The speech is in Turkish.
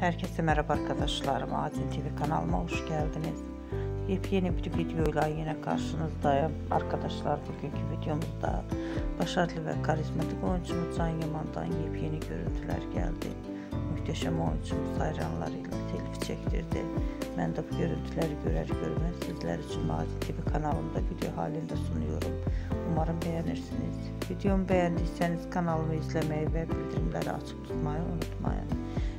Herkese merhaba arkadaşlar. Mazin TV kanalıma hoş geldiniz. Yepyeni bir videoyla yine karşınızdayım. Arkadaşlar bugünkü videomuzda başarılı ve karizmatik oyuncumuz Can Yaman'dan yepyeni görüntüler geldi. Muhteşem oyuncumuz hayranlarıyla telif çektirdi. Ben de bu görüntüleri görer görmez sizler için Mazin TV kanalımda video halinde sunuyorum. Umarım beğenirsiniz. Videomu beğendiyseniz kanalımı izlemeyi ve bildirimleri açık tutmayı unutmayın.